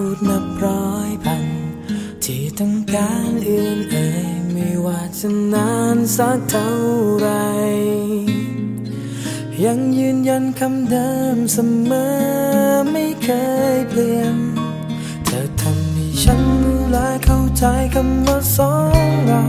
พูดนับร้อยพัน ที่ต้องการอื่นเอ่ยไม่ว่าจะนานสักเท่าไร ยังยืนยันคำเดิมเสมอไม่เคยเปลี่ยน เธอทำให้ฉันรู้และเข้าใจคำว่าสองเรา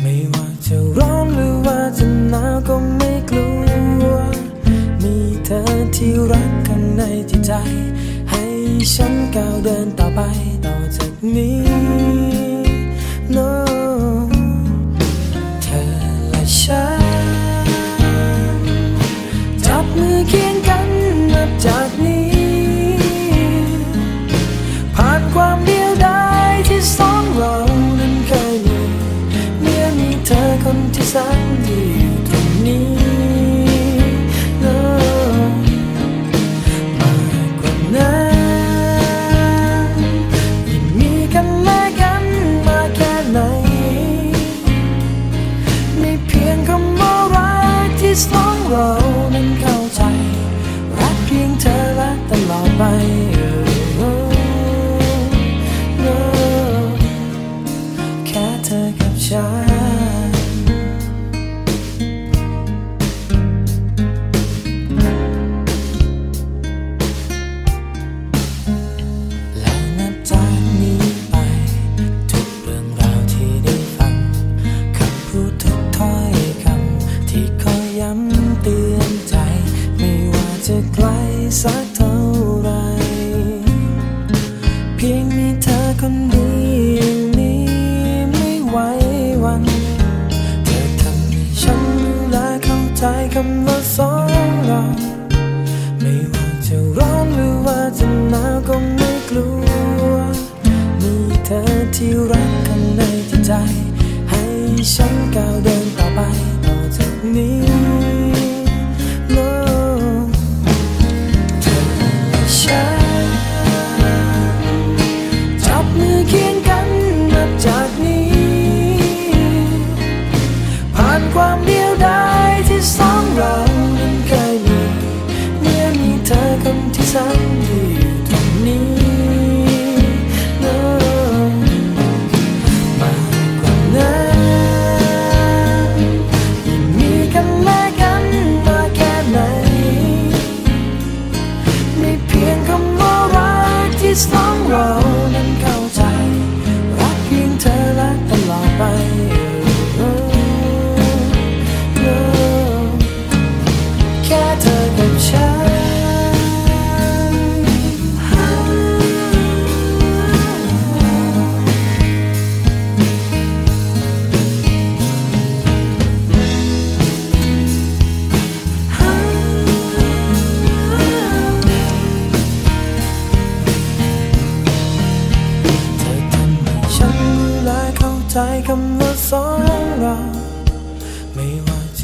ไม่ว่าจะร้อนหรือว่าจะหนาวก็ไม่กลัวมีเธอที่รักข้างในจิตใจ ให้ฉันก้าวเสักเท่าไร เพียงมีเธอคนเดียวนี้ไม่ไหววัน เธอทำให้ฉันรู้และเข้าใจคำว่าสองเราไม่ว่าจะร้อนหรือว่าจะหนาวก็ไม่กลัว มีเธอที่รักข้างในใจ ให้ฉันก้าวเดินต่อไปต่อจากนี้ ความเดี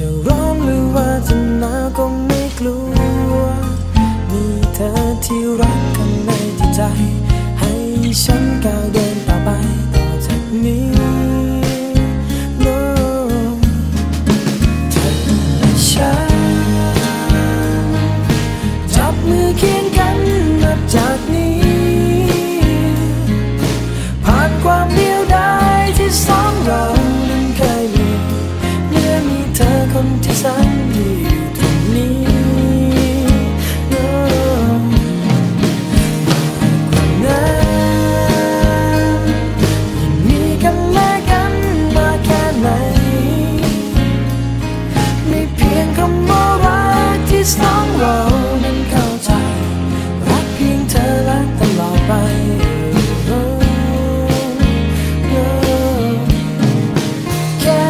จะร้อนหรือว่าจะหนาวก็ไม่กลัว มีเธอที่รักข้างในจิตใจ ให้ฉันก้าวเดินไป